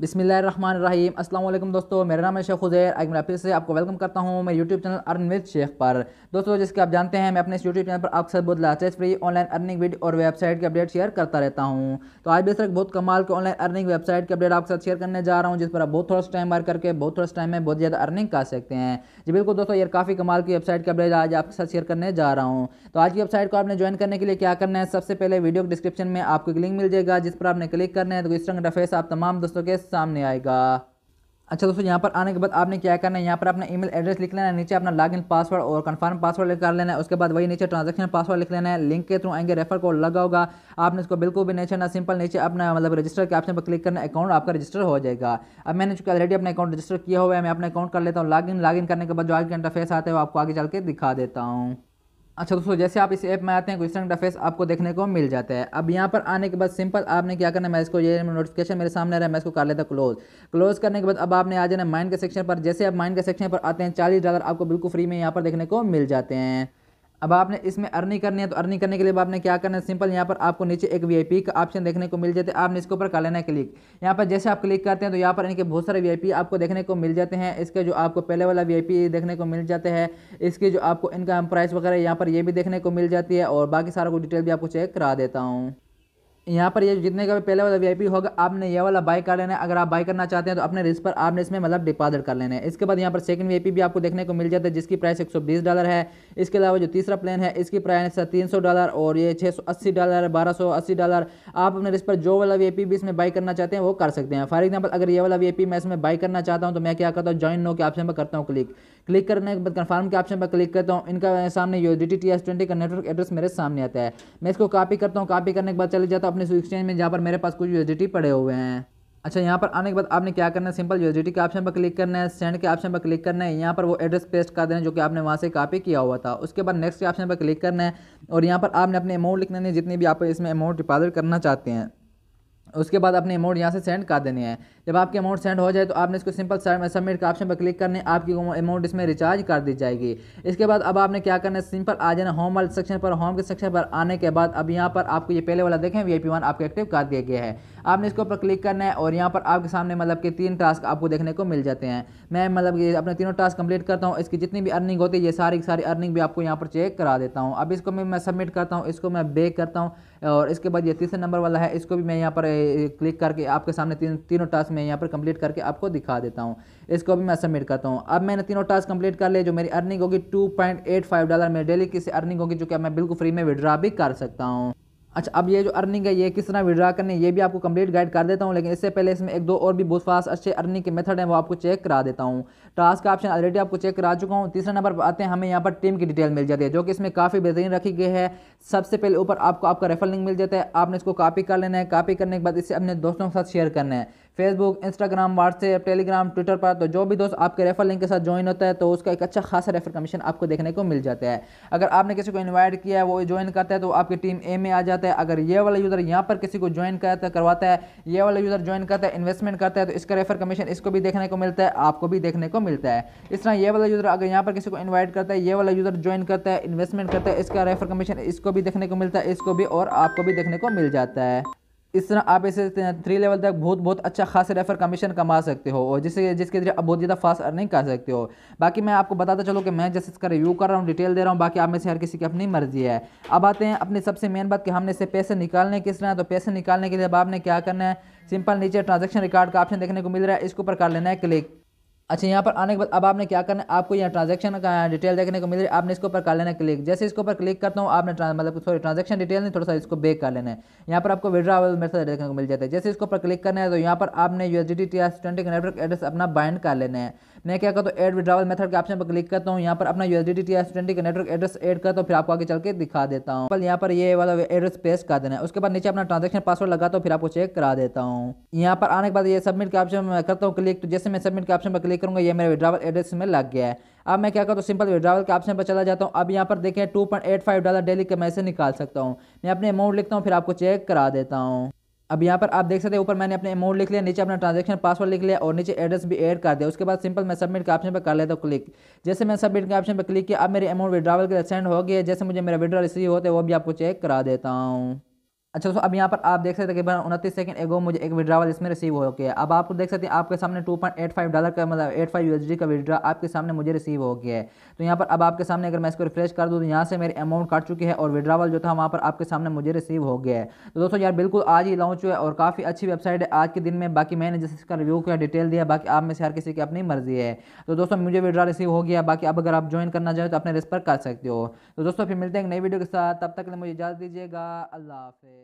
बिसमीम अल्लाम दोस्तों, मेरा नाम है शेख उज़ैर आज मैं फिर से आपको वेलकम करता हूँ मेरे YouTube channel earn with Sheikh पर। दोस्तों, जिसके आप जानते हैं, मैं अपने इस यूट्यूब चैनल पर आपके बहुत latest free online earning video और वेबसाइट के अपडेट शेयर करता रहता हूँ। तो आज इस बहुत कमाल के ऑनलाइन अर्निंग वेबसाइट के अपडेट आपके साथ शेयर करने जा रहा हूँ, जिस पर आप बहुत थोड़ा टाइम बार करके, बहुत थोड़ा टाइम में बहुत ज़्यादा अर्निंग कर सकते हैं। जी बिल्कुल दोस्तों यार काफ़ी कमाल की वेबसाइट के अपडेट आज आपके साथ शेयर करने जा रहा हूँ। तो आज की वेबसाइट को आपने ज्वाइन करने के लिए क्या करना है, सबसे पहले वीडियो डिस्क्रिप्शन में आपको एक लिंक मिल जाएगा, जिस पर आपने क्लिक करना है तो इस तरह का आप तमाम दोस्तों के सामने आएगा। अच्छा दोस्तों, यहाँ पर आने के बाद आपने क्या करना है? यहाँ पर अपना ईमेल एड्रेस लिख लेना है, नीचे अपना लॉगिन पासवर्ड और कंफर्म पासवर्ड लिख कर लेना है, उसके बाद वही नीचे ट्रांजैक्शन पासवर्ड लिख लेना है लिंक के थ्रू आएँगे रेफर कोड लगा होगा। आपने इसको बिल्कुल भी नीचे ना सिंपल नीचे अपना मतलब रजिस्टर के ऑप्शन पर क्लिक करना अकाउंट आपका रजिस्टर हो जाएगा। अब मैंने चूँकि ऑलरेडी अपना अकाउंट रजिस्टर किया हुआ है, मैं अपना अकाउंट कर लेता हूँ लॉगिन लॉगिन करने के बाद जो आगे इंटरफेस आता है, वो आपको आगे चल के दिखा देता हूँ। अच्छा दोस्तों जैसे आप इस ऐप में आते हैं क्वेश्चन इंटरफेस आपको देखने को मिल जाता है। अब यहाँ पर आने के बाद सिंपल आपने क्या करना है, मैं इसको ये नोटिफिकेशन मेरे सामने रहा है, मैं इसको कर लेता क्लोज क्लोज करने के बाद अब आपने आ जाना माइंड के सेक्शन पर। जैसे आप माइंड के सेक्शन पर आते हैं, चालीस डॉलर आपको बिल्कुल फ्री में यहाँ पर देखने को मिल जाते हैं। अब आपने इसमें अर्निंग करनी है तो अर्निंग करने के लिए आपने क्या करना है? सिंपल यहाँ पर आपको नीचे एक वीआईपी का ऑप्शन देखने को मिल जाते हैं। आपने इसके ऊपर कर लेना है क्लिक यहाँ पर जैसे आप क्लिक करते हैं तो यहाँ पर इनके बहुत सारे वीआईपी आपको देखने को मिल जाते हैं। इसके जो आपको पहले वाला वीआईपी देखने को मिल जाते हैं। इसके जो आपको इनका प्राइस वगैरह, यहाँ पर ये भी देखने को मिल जाती है। और बाकी सारा कुछ डिटेल भी आपको चेक करा देता हूँ। यहाँ पर ये जितने का भी पहले वाला वीआईपी होगा, आपने ये वाला बाई कर लेना है। अगर आप बाई करना चाहते हैं तो अपने रिस्क पर आपने इसमें मतलब डिपॉजिट कर लेना है। इसके बाद यहाँ पर सेकंड वीआईपी भी आपको देखने को मिल जाता है, जिसकी प्राइस 120 डॉलर है। इसके अलावा जो तीसरा प्लान है, इसकी प्राइस तीन सौ डॉलर और ये छः सौ अस्सी डॉलर बारह डॉलर आप अपने रिस्क पर जो वाला वी भी इसमें बाई करना चाहते हैं, वो कर सकते हैं। फॉर एग्ज़ाम्पल अगर ये वाला वी मैं इसमें बाई करना चाहता हूँ तो मैं क्या करता हूँ? ज्वाइन नो के ऑप्शन पर करता हूँ क्लिक क्लिक करने के बाद कन्फर्म के ऑप्शन पर क्लिक करता हूँ। इनका सामने U D T S twenty का नेटवर्क एड्रेस मेरे सामने आता है। मैं इसको कॉपी करता हूँ। कॉपी करने के बाद चले जाता हूँ अपने एक्सचेंज में, जहाँ पर मेरे पास कुछ यूएसडीटी पड़े हुए हैं। अच्छा यहाँ पर आने के बाद आपने क्या करना है? सिंपल यूएसडीटी के ऑप्शन पर क्लिक करना है। सेंड के ऑप्शन पर क्लिक करना है। यहाँ पर वो एड्रेस पेस्ट कर देना जो कि आपने वहाँ से कॉपी किया हुआ था। उसके बाद नेक्स्ट के ऑप्शन पर क्लिक करना है। और यहाँ पर आपने अपने अमाउंट लिखने है। जितनी भी आप इसमें अमाउंट डिपॉजिट करना चाहते हैं। उसके बाद अपने अमाउंट यहाँ से सेंड कर देने हैं। जब आपकी अमाउंट सेंड हो जाए तो आपने इसको सिंपल सबमिट का ऑप्शन पर क्लिक करने आपकी अमाउंट इसमें रिचार्ज कर दी जाएगी। इसके बाद अब आपने क्या करना है? सिंपल आ जाना होम वाले सेक्शन पर। होम के सेक्शन पर आने के बाद अब यहाँ पर आपको ये पहले वाला देखें वी आई वन आपको एक्टिव कर दिया गया है। आपने इसके ऊपर क्लिक करना है और यहाँ पर आपके सामने मतलब कि तीन टास्क आपको देखने को मिल जाते हैं। मैं मतलब कि अपने तीनों टास्क कंप्लीट करता हूँ। इसकी जितनी भी अर्निंग होती है, ये सारी सारी अर्निंग भी आपको यहाँ पर चेक करा देता हूँ। अब इसको मैं सबमिट करता हूँ। इसको मैं बेक करता हूँ और इसके बाद ये तीसरे नंबर वाला है। इसको भी मैं यहाँ पर क्लिक करके आपके सामने तीन तीनों टास्क मैं यहाँ पर कंप्लीट करके आपको दिखा देता हूँ। इसको भी मैं सबमिट करता हूँ। अब मैंने तीनों टास्क कंप्लीट कर लिए, जो मेरी अर्निंग होगी two point eight five dollar मेरी डेली की अर्निंग होगी जो कि मैं बिल्कुल फ्री में विड्रा भी कर सकता हूँ। अच्छा अब ये जो अर्निंग है, ये किस तरह विड्रा करनी है, ये भी आपको कंप्लीट गाइड कर देता हूँ, लेकिन इससे पहले इसमें एक दो और भी बहुत फास्ट अच्छे अर्निंग के मेथड हैं, वो आपको चेक करा देता हूँ। टास्क ऑप्शन ऑलरेडी आपको चेक करा चुका हूँ। तीसरा नंबर पर आते हैं, हमें यहाँ पर टीम की डिटेल मिल जाती है, जो कि इसमें काफ़ी बेहतरीन रखी गई है। सबसे पहले ऊपर आपको आपका रेफर लिंक मिल जाता है, आपने इसको कॉपी कर लेना है। कॉपी करने के बाद इसे अपने दोस्तों के साथ शेयर करना है। Facebook Instagram WhatsApp Telegram Twitter पर तो जो भी दोस्त आपके रेफर लिंक के साथ ज्वाइन होता है तो उसका एक अच्छा खासा रेफर कमीशन आपको देखने को मिल जाता है। अगर आपने किसी को इन्वाइट किया है, वो ज्वाइन करता है तो आपकी टीम ए में आ जाता है। अगर ये वाला यूज़र यहाँ पर किसी को ज्वाइन करता करवाता है, ये वाला यूज़र ज्वाइन करता है इन्वेस्टमेंट करता है तो इसका रेफर कमीशन इसको भी देखने को मिलता है, आपको भी देखने को मिलता है। इस तरह ये वाला यूज़र अगर यहाँ पर किसी को इन्वाइट करता है, ये वाला यूज़र ज्वाइन करता है इन्वेस्टमेंट करता है, इसका रेफर कमीशन इसको भी देखने को मिलता है, इसको भी और आपको भी देखने को मिल जाता है। इस तरह आप इसे थ्री लेवल तक बहुत बहुत अच्छा खास रेफर कमीशन कमा सकते हो और जिससे जिसके ज़रिए आप बहुत ज़्यादा फास्ट अर्निंग कर सकते हो। बाकी मैं आपको बताता चलो कि मैं जैसे इसका रिव्यू कर रहा हूँ डिटेल दे रहा हूँ, बाकी आप में से हर किसी की अपनी मर्ज़ी है। अब आते हैं अपनी सबसे मेन बात कि हमने इससे पैसे निकालने किस तरह तो पैसे निकालने के लिए अब आपने क्या करना है? सिंपल नीचे ट्रांजेक्शन रिकॉर्ड का ऑप्शन देखने को मिल रहा है, इसके ऊपर कर लेना है क्लिक अच्छा यहाँ पर आने के बाद अब आपने क्या करना है? आपको यहाँ ट्रांजेक्शन का डिटेल देखने को मिल रही है। आपने इसके ऊपर कर लेना क्लिक जैसे इसके ऊपर क्लिक करता हूँ, आपने मतलब सॉरी ट्रांजेक्शन डिटेल नहीं, थोड़ा सा इसको बेक कर लेना है। यहाँ पर आपको विड्रावल साथ देखने को मिल जाता है। जैसे इसके ऊपर क्लिक करना है तो यहाँ पर आपने U S D T twenty का नेटवर्क एड्रेस अपना बाइंड कर लेना है। मैं क्या करता हूँ एड विड्रावल मेथड के ऑप्शन पर क्लिक करता हूँ, यहाँ पर अपना यू एस डी टी का नेटवर्क एड्रेस एड करता हूँ फिर आपको आगे चल के दिखा देता हूँ। पर यहाँ पर ये वाला एड्रेस पेस्ट कर देना है। उसके बाद नीचे अपना ट्रांजेक्शन पासवर्ड लगाता हूँ फिर आपको चेक करा देता हूँ। यहाँ पर आने के बाद ये सबमिट के ऑप्शन करता हूँ क्लिक तो जैसे मैं सबमिट के ऑप्शन पर क्लिक करूँगा, ये मेरे विड्रावल एड्रेस में लग गया है। अब मैं क्या करता हूँ सिंपल विड्रावल के ऑप्शन पर चला जाता हूँ। अब यहाँ पर देखें two point eight five dollar daily के मैसे निकाल सकता हूँ। मैं अपने अमाउंट लिखता हूँ, फिर आपको चेक करा देता हूँ। अब यहाँ पर आप देख सकते हैं, ऊपर मैंने अपने अमाउंट लिख लिया, नीचे अपना ट्रांजेक्शन पासवर्ड लिख लिया और नीचे एड्रेस भी ऐड कर दिया। उसके बाद सिंपल मैं सबमिट के ऑप्शन पर कर लेता हूँ क्लिक जैसे मैं सबमिट के ऑप्शन पर क्लिक किया, अब मेरे अमाउंट विड्रावल के सेंड हो गया जैसे मुझे मेरा विड्रॉल रिसीव होता है, वो भी आपको चेक करा देता हूँ। अच्छा दोस्तों, अब यहाँ पर आप देख सकते हैं कि उनतीस सेकंड एगो मुझे एक विड्रावल इसमें रिसीव हो गया है। अब आपको देख सकते हैं, आपके सामने two point eight five dollar का मतलब एट फाइव का विड्रा आपके सामने मुझे रिसीव हो गया है। तो यहाँ पर अब आपके सामने अगर मैं इसको रिफ्रेश कर दूँ तो यहाँ से मेरी अमाउंट काट चुकी है और विड्रावल जो था वहाँ पर आपके सामने मुझे रिसीव हो गया है। तो दोस्तों, यार, बिल्कुल आज ही लॉन्च हुआ है और काफ़ी अच्छी वेबसाइट है। आज के दिन में बाकी मैंने जैसे इसका रिव्यू किया डिटेल दिया, बाकी आप में से हर किसी की अपनी मर्ज़ी है। तो दोस्तों, मुझे विड्रा रिसीव हो गया बाकी अब अगर आप ज्वाइन करना चाहें तो अपने रिस्क पर कर सकते हो। तो दोस्तों, फिर मिलते हैं एक नई वीडियो के साथ। तब तक मुझे इजाज़त दीजिएगा। अल्लाह हाफिज़।